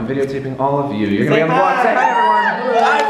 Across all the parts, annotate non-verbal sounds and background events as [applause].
I'm videotaping all of you. You're gonna be on the vlog. Say hi, everyone. Hi,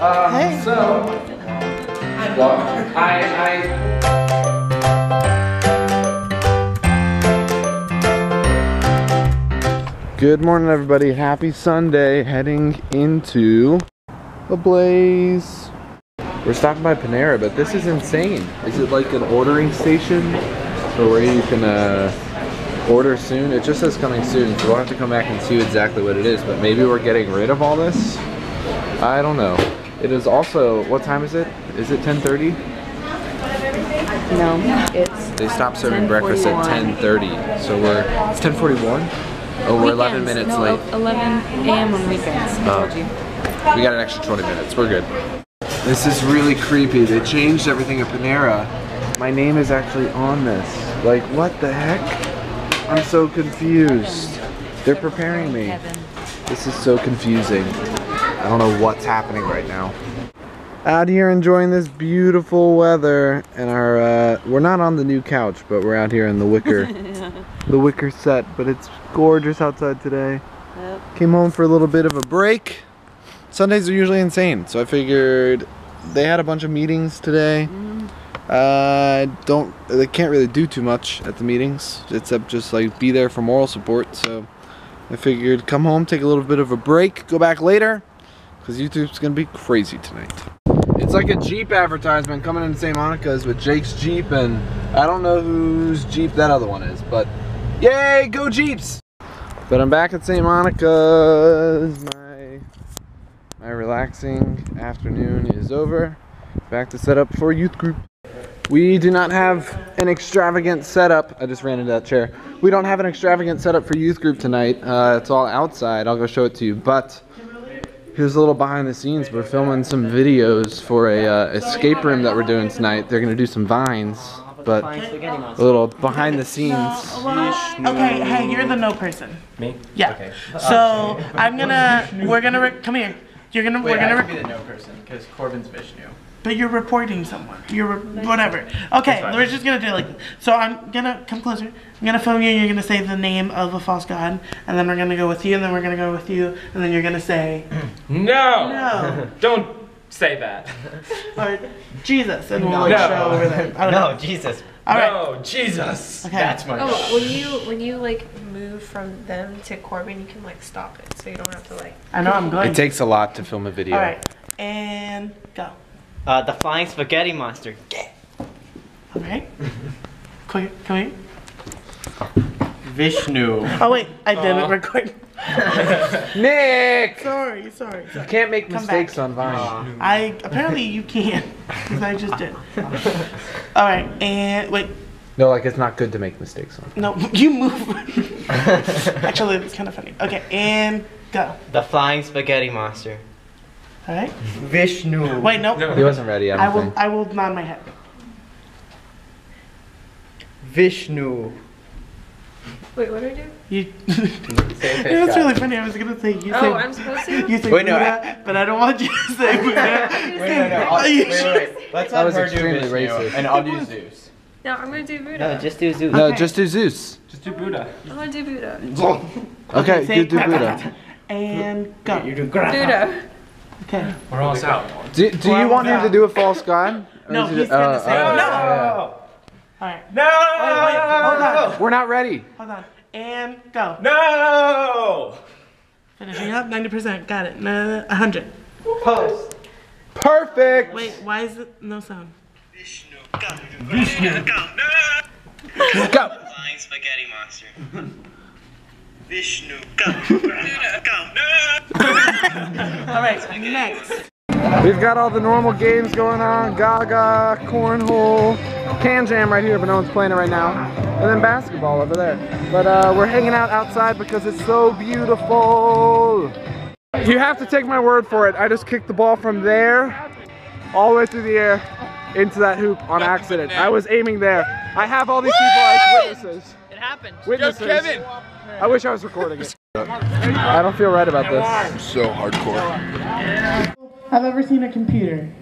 vlog! Um, so, vlog. I, I. Good morning, everybody. Happy Sunday. Heading into a blaze. We're stopping by Panera, but this is insane. Is it like an ordering station, or where you can uh, order soon? It just says coming soon, so we'll have to come back and see exactly what it is. But maybe we're getting rid of all this. I don't know. It is also. What time is it? Is it 10:30? No, it's They stopped serving breakfast at 10:30, so we're it's 10:41. Oh, we're 11 minutes no, late. 11 a.m. on weekends. I Oh. told you. We got an extra 20 minutes. We're good. This is really creepy. They changed everything at Panera. My name is actually on this. Like, what the heck? I'm so confused. They're preparing me. This is so confusing. I don't know what's happening right now. Out here enjoying this beautiful weather and our uh, we're not on the new couch, but we're out here in the wicker [laughs] the wicker set, but it's gorgeous outside today. Yep. Came home for a little bit of a break. Sundays are usually insane, so I figured they had a bunch of meetings today. Uh, don't they can't really do too much at the meetings except just like be there for moral support. So I figured come home, take a little bit of a break, go back later, because YouTube's gonna be crazy tonight. It's like a Jeep advertisement coming into St. Monica's with Jake's Jeep, and I don't know whose Jeep that other one is, but yay, go Jeeps! But I'm back at St. Monica's. My my relaxing afternoon is over. Back to set up for youth group. We do not have an extravagant setup. I just ran into that chair. We don't have an extravagant setup for youth group tonight. Uh, it's all outside. I'll go show it to you. But here's a little behind the scenes. We're filming some videos for a uh, escape room that we're doing tonight. They're gonna do some vines, but a little behind the scenes. Okay, hey, you're the no person. Me? Yeah. Okay. So I'm gonna, we're gonna, come here. You're gonna, Wait, we're gonna, I could be the no person because Corbin's Vishnu. But you're reporting someone. You're re- whatever. Okay, we're just gonna do it like. So I'm gonna come closer. I'm gonna film you. and You're gonna say the name of a false god, and then we're gonna go with you, and then we're gonna go with you, and then you're gonna say, [clears throat] No! no, [laughs] Don't say that. [laughs] or Jesus, and we'll No. like No. show over there. I don't know. Jesus. All right. No, Jesus. Okay. That's my. Oh, when you when you like move from them to Corbin, you can like stop it, so you don't have to like. I know I'm [laughs] going. It takes a lot to film a video. All right, and go. Uh, the flying spaghetti monster. All right. [laughs] Quick, come here. Vishnu. Oh wait, I didn't record. [laughs] Nick! Sorry, sorry, sorry. Can't make Come mistakes back. on Vine. I apparently you can, because I just did. [laughs] All right, and wait, No, like it's not good to make mistakes on. no, you move. Actually, it's kind of funny. Okay, and go. The flying spaghetti monster. All right. Vishnu. Wait, no. He wasn't ready. I I don't will. think. I will nod my head. Vishnu. Wait, what do I do? You. [laughs] Say it was really funny. I was gonna say you say. Oh, I'm supposed to. You say Wait, no, Buddha, but I don't want you to [laughs] say Buddha. Wait, no, no. I'll, You wait, wait, wait. Let's That let was her do extremely Vishnu, racist. and I'll do Zeus. No, I'm gonna do Buddha. No, just do Zeus. No, just do Zeus. Just do Buddha. I'm gonna do Buddha. [laughs] Okay, say good do Buddha. And go. You do grandpa. Buddha. Okay. We're almost out. Do, do you want him to do a false god? No, is it- he's gonna uh, say oh, no. yeah. All right. No! Wait, wait, hold on. We're not ready. Hold on. And go. No! Finishing up. Ninety percent. Got it. No, hundred. Post. Perfect. Wait. Why is it no sound? Vishnu. Vishnu. Go. No. Go. Flying spaghetti monster. Vishnu. All right. Next. We've got all the normal games going on. Gaga, cornhole, can jam right here, but no one's playing it right now. And then basketball over there. But uh, we're hanging out outside because it's so beautiful. You have to take my word for it. I just kicked the ball from there all the way through the air into that hoop on accident. I was aiming there. I have all these people as witnesses. It happened. Witnesses. Just Kevin. I wish I was recording it. I don't feel right about this. I'm So hardcore. I've ever seen a computer.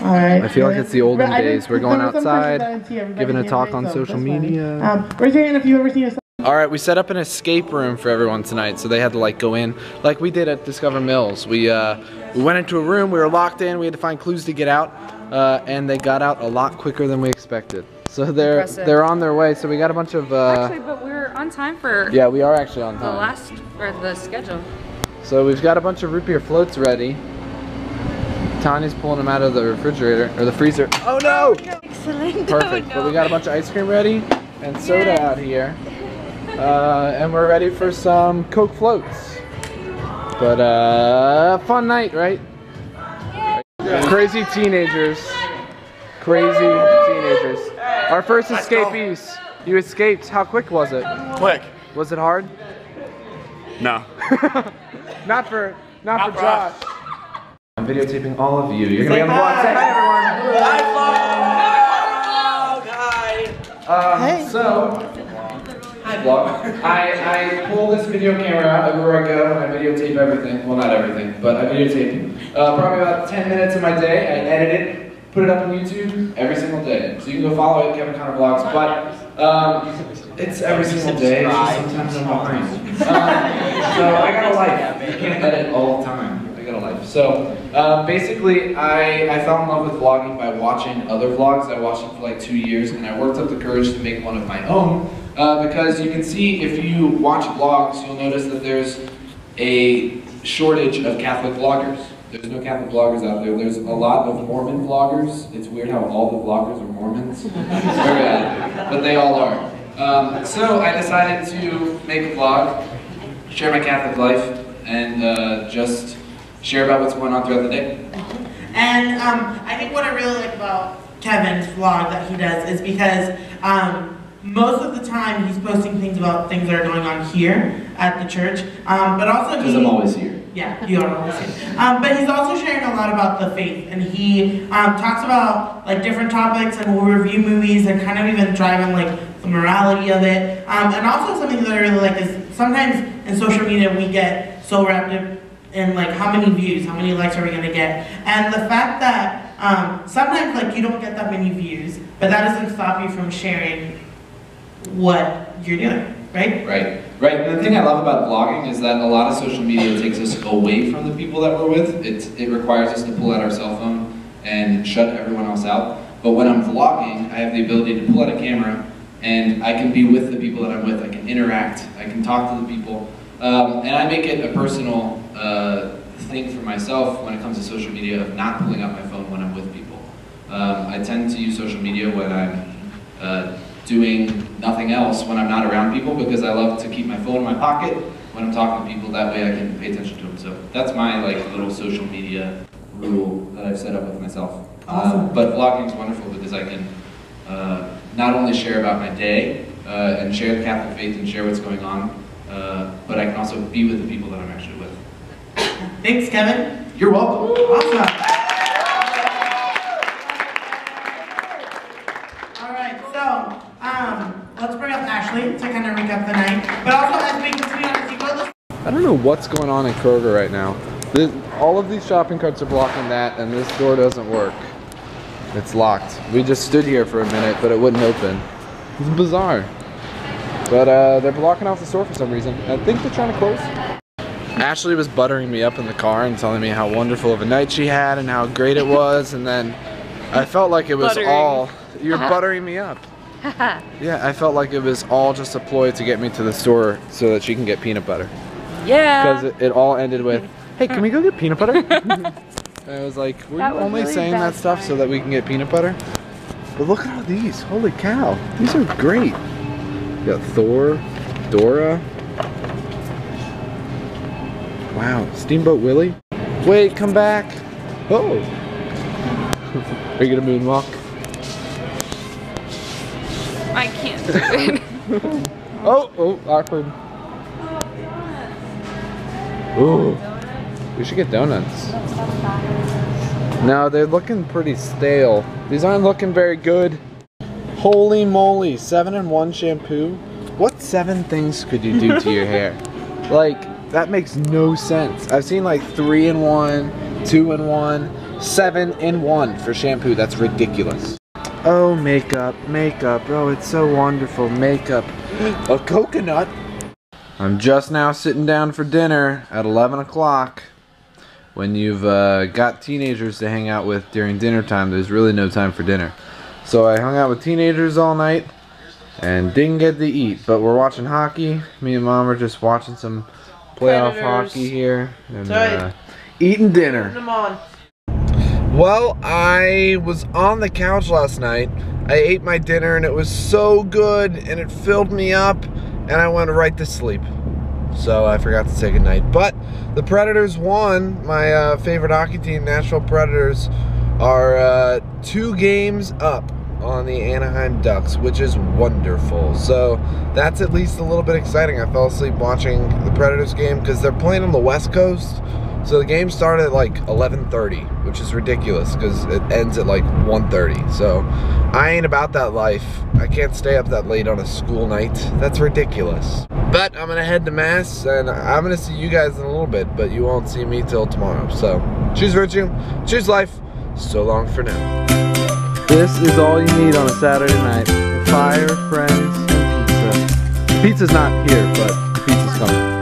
All right. I feel like it's the olden days. We're going there was some outside, question that I didn't see. Everybody giving a talk on social media. Um, raise your hand if you've ever seen a All right, we set up an escape room for everyone tonight, so they had to like go in, like we did at Discover Mills. We uh, we went into a room, we were locked in, we had to find clues to get out, uh, and they got out a lot quicker than we expected. So they're Impressive. they're on their way. So we got a bunch of uh, Actually, but we're on time for yeah, we are actually on time the last or the schedule. So we've got a bunch of root beer floats ready. Tanya's pulling them out of the refrigerator or the freezer. Oh no! Excellent. [laughs] Perfect. But we got a bunch of ice cream ready and soda out here. Uh, and we're ready for some Coke floats. But uh, fun night, right? Crazy teenagers. Crazy teenagers. Our first escapees. You escaped. How quick was it? Quick. Was it hard? No. [laughs] Not for not, for Josh. I'm videotaping all of you. You're gonna be on the vlog. Say hi, everyone. Um, so, hi vlog. I, I pull this video camera out everywhere I go and I videotape everything. Well, not everything, but I videotape uh, probably about 10 minutes of my day. I edit it, put it up on YouTube every single day. So you can go follow it, Kevin Conner Vlogs. But um, it's every single day. It's just sometimes I'm behind. [laughs] Um, so I got a life. You can't edit all the time. I got a life. So uh, basically, I, I fell in love with vlogging by watching other vlogs. I watched them for like two years, and I worked up the courage to make one of my own. Uh, because you can see if you watch vlogs, you'll notice that there's a shortage of Catholic vloggers. There's no Catholic vloggers out there. There's a lot of Mormon vloggers. It's weird how all the vloggers are Mormons. Very odd, but they all are. Um, so I decided to make a vlog, share my Catholic life, and uh, just share about what's going on throughout the day. [laughs] And um, I think what I really like about Kevin's vlog that he does is because um, most of the time he's posting things about things that are going on here at the church, um, but also Because I'm always here. Yeah, you are always here. Um, but he's also sharing a lot about the faith, and he um, talks about like different topics, and we'll review movies, and kind of even driving like the morality of it. Um, and also something that I really like is sometimes in social media we get so wrapped up in like how many views, how many likes are we gonna get, and the fact that um, sometimes like you don't get that many views, but that doesn't stop you from sharing what you're doing, right? Right, right. And the thing I love about vlogging is that a lot of social media takes us away from the people that we're with. It, it requires us to pull out our cell phone and shut everyone else out. But when I'm vlogging, I have the ability to pull out a camera and I can be with the people that I'm with. I can interact. I can talk to the people. Um, and I make it a personal uh, thing for myself when it comes to social media of not pulling out my phone when I'm with people. Um, I tend to use social media when I'm uh, doing nothing else when I'm not around people because I love to keep my phone in my pocket when I'm talking to people. That way I can pay attention to them. So that's my like little social media rule that I've set up with myself. Awesome. Uh, but vlogging is wonderful because I can uh, not only share about my day uh, and share the Catholic faith and share what's going on, uh, but I can also be with the people that I'm actually with. Thanks, Kevin. You're welcome. Awesome. All right, so um, let's bring up Ashley to kind of recap the night. But also, as we continue on, as you go this I don't know what's going on in Kroger right now. This, all of these shopping carts are blocking that, and this door doesn't work. It's locked. We just stood here for a minute, but it wouldn't open. It's bizarre. But uh, they're blocking off the store for some reason. I think they're trying to close. Ashley was buttering me up in the car and telling me how wonderful of a night she had and how great it was, and then I felt like it was Buttering. all. You're buttering me up. [laughs] Yeah, I felt like it was all just a ploy to get me to the store so that she can get peanut butter yeah. because it, it all ended with, "Hey, can we go get peanut butter?" and [laughs] I was like, "Were That you only really saying that stuff so that we can get peanut butter?" But look at all these! Holy cow! These are great. You got Thor, Dora. Wow, Steamboat Willie. Wait, come back! Oh. [laughs] Are you gonna moonwalk? I can't do it. Oh, oh, awkward. Ooh, we should get donuts. No, they're looking pretty stale. These aren't looking very good. Holy moly, seven in one shampoo? What seven things could you do to your [laughs] hair? Like, that makes no sense. I've seen like three in one, two in one, seven in one for shampoo. That's ridiculous. Oh, makeup, makeup. Oh, it's so wonderful. Makeup. A coconut. I'm just now sitting down for dinner at 11 o'clock. When you've uh, got teenagers to hang out with during dinner time, there's really no time for dinner. So I hung out with teenagers all night and didn't get to eat. But we're watching hockey. Me and mom are just watching some playoff Predators. hockey here and uh, eating dinner. Well, I was on the couch last night. I ate my dinner and it was so good and it filled me up and I went right to sleep. So I forgot to say goodnight. But the Predators won. My uh, favorite hockey team, Nashville Predators, are uh, two games up on the Anaheim Ducks, which is wonderful. So that's at least a little bit exciting. I fell asleep watching the Predators game because they're playing on the West Coast. So the game started at like 11:30, which is ridiculous because it ends at like 1:30. So I ain't about that life. I can't stay up that late on a school night. That's ridiculous. But I'm gonna head to mass, and I'm gonna see you guys in a little bit. But you won't see me till tomorrow. So choose virtue, choose life. So long for now. This is all you need on a Saturday night: fire, friends, and pizza. Pizza's not here, but pizza's coming.